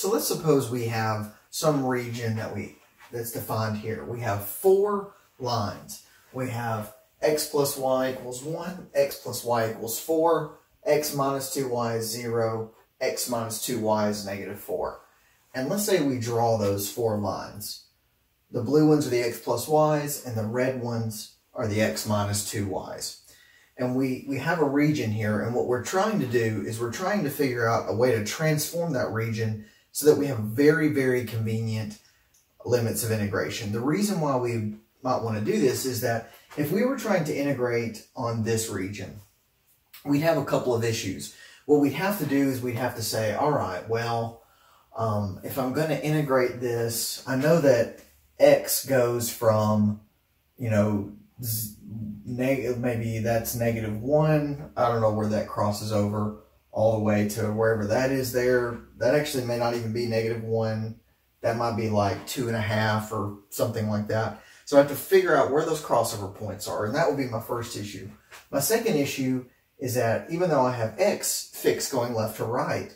So let's suppose we have some region that we that's defined here. We have four lines. We have x plus y equals 1, x plus y equals 4, x minus 2y is 0, x minus 2y is negative 4. And let's say we draw those four lines. The blue ones are the x plus y's, and the red ones are the x minus 2y's. And we, we have a region here, and what we're trying to do is we're trying to figure out a way to transform that region so that we have very, very convenient limits of integration. The reason why we might want to do this is that if we were trying to integrate on this region, we'd have a couple of issues. What we'd have to do is we'd have to say, all right, well, um, if I'm going to integrate this, I know that x goes from, you know, maybe that's negative 1. I don't know where that crosses over all the way to wherever that is there. That actually may not even be negative 1. That might be like 2.5 or something like that. So I have to figure out where those crossover points are, and that would be my first issue. My second issue is that even though I have x fixed going left to right,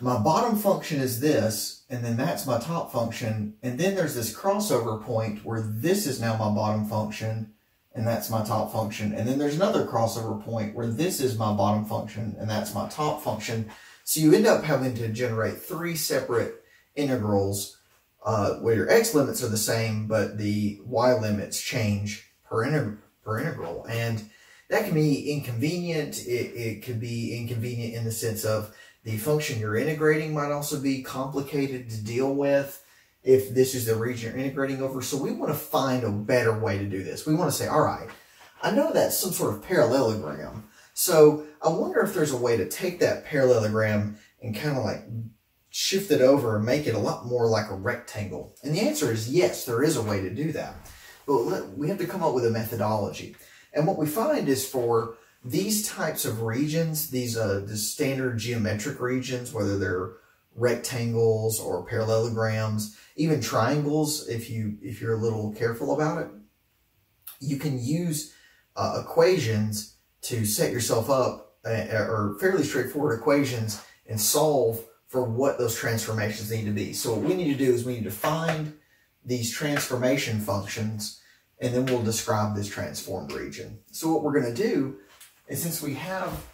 my bottom function is this, and then that's my top function, and then there's this crossover point where this is now my bottom function, and that's my top function, and then there's another crossover point where this is my bottom function, and that's my top function. So you end up having to generate three separate integrals uh, where your x limits are the same, but the y limits change per, integ per integral. And that can be inconvenient. It, it could be inconvenient in the sense of the function you're integrating might also be complicated to deal with if this is the region you're integrating over. So we want to find a better way to do this. We want to say, all right, I know that's some sort of parallelogram. So I wonder if there's a way to take that parallelogram and kind of like shift it over and make it a lot more like a rectangle? And the answer is yes, there is a way to do that. But we have to come up with a methodology. And what we find is for these types of regions, these uh, the standard geometric regions, whether they're rectangles or parallelograms, even triangles, if you if you're a little careful about it, you can use uh, equations to set yourself up, uh, or fairly straightforward equations, and solve for what those transformations need to be. So what we need to do is we need to find these transformation functions and then we'll describe this transformed region. So what we're going to do is since we have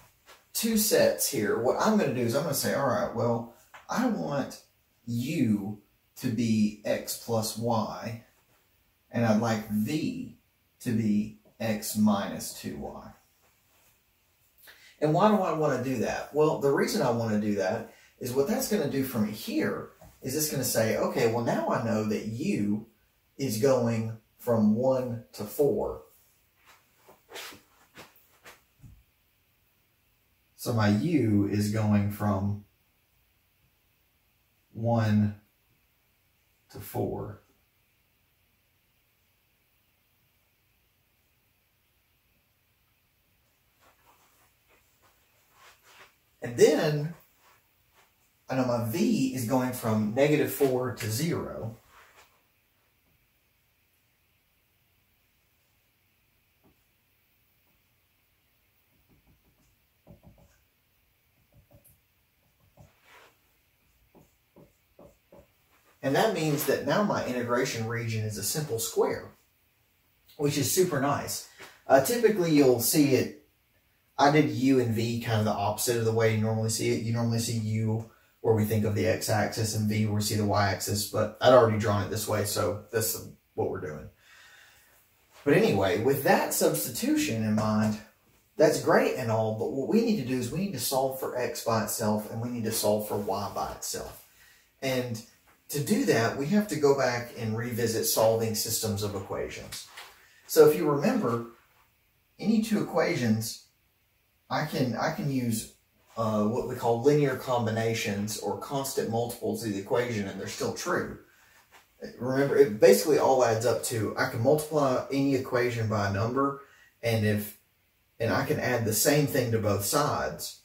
two sets here, what I'm going to do is I'm going to say, all right, well, I want u to be x plus y, and I'd like v to be x minus 2y. And why do I want to do that? Well, the reason I want to do that is what that's going to do for me here is it's going to say, okay, well now I know that u is going from 1 to 4. So my u is going from 1 to 4. And then I know my V is going from negative 4 to 0. And that means that now my integration region is a simple square, which is super nice. Uh, typically, you'll see it, I did U and V kind of the opposite of the way you normally see it. You normally see U where we think of the x-axis and V where we see the y-axis, but I'd already drawn it this way, so that's what we're doing. But anyway, with that substitution in mind, that's great and all, but what we need to do is we need to solve for x by itself and we need to solve for y by itself. And to do that, we have to go back and revisit solving systems of equations. So if you remember, any two equations, I can I can use uh, what we call linear combinations or constant multiples of the equation and they're still true. Remember, it basically all adds up to, I can multiply any equation by a number and if, and I can add the same thing to both sides.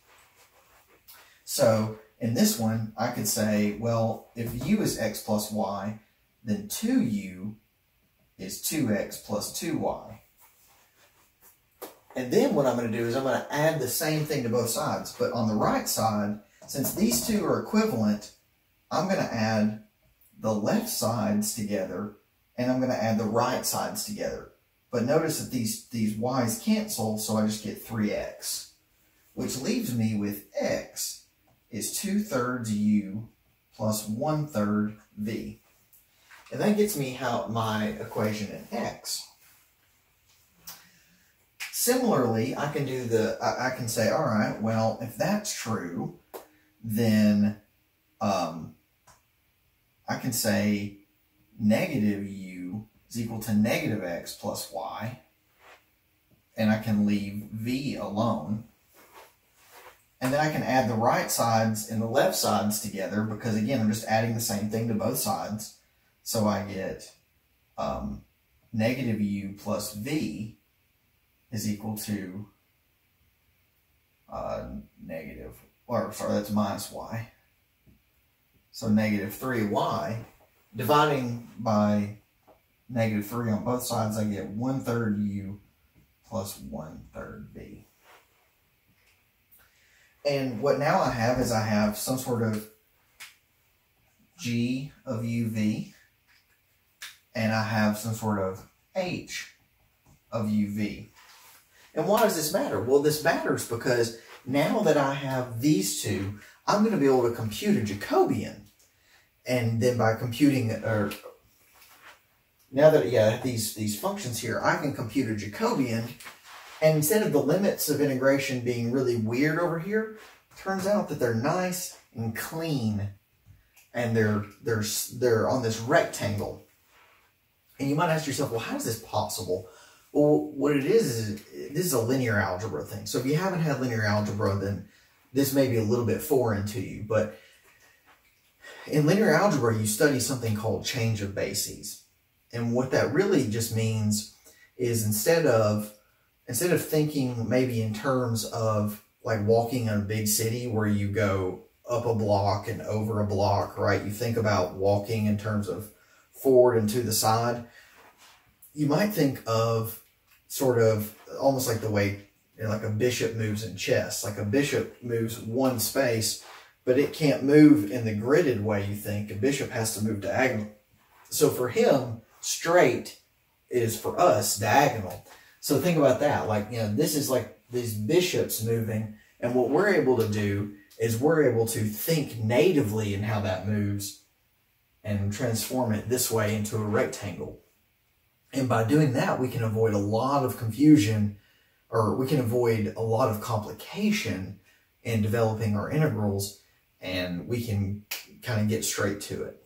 So in this one, I could say, well, if u is x plus y, then 2u is 2x plus 2y. And then what I'm going to do is I'm going to add the same thing to both sides. But on the right side, since these two are equivalent, I'm going to add the left sides together and I'm going to add the right sides together. But notice that these, these y's cancel, so I just get 3x, which leaves me with x is 2 thirds u plus 1 third v. And that gets me how my equation in x. Similarly, I can do the, I, I, can say, all right, well, if that's true, then um, I can say negative u is equal to negative x plus y, and I can leave v alone. And then I can add the right sides and the left sides together because, again, I'm just adding the same thing to both sides. So I get um, negative u plus v is equal to uh, negative, or sorry, that's minus y. So negative 3y, dividing by negative 3 on both sides, I get 1 third u plus 1 third v. And what now I have is I have some sort of g of uv, and I have some sort of h of uv. And why does this matter? Well, this matters because now that I have these two, I'm going to be able to compute a Jacobian. And then by computing, or now that, yeah, these, these functions here, I can compute a Jacobian. And instead of the limits of integration being really weird over here, turns out that they're nice and clean. And they're, they're, they're on this rectangle. And you might ask yourself, well, how is this possible? Well, what it is, is this is a linear algebra thing. So if you haven't had linear algebra, then this may be a little bit foreign to you. But in linear algebra, you study something called change of bases. And what that really just means is instead of instead of thinking maybe in terms of like walking in a big city where you go up a block and over a block, right? You think about walking in terms of forward and to the side. You might think of sort of almost like the way you know, like a bishop moves in chess. Like a bishop moves one space, but it can't move in the gridded way you think. A bishop has to move diagonal. So for him, straight is for us diagonal. So think about that. Like, you know, this is like these bishops moving. And what we're able to do is we're able to think natively in how that moves and transform it this way into a rectangle. And by doing that, we can avoid a lot of confusion or we can avoid a lot of complication in developing our integrals and we can kind of get straight to it.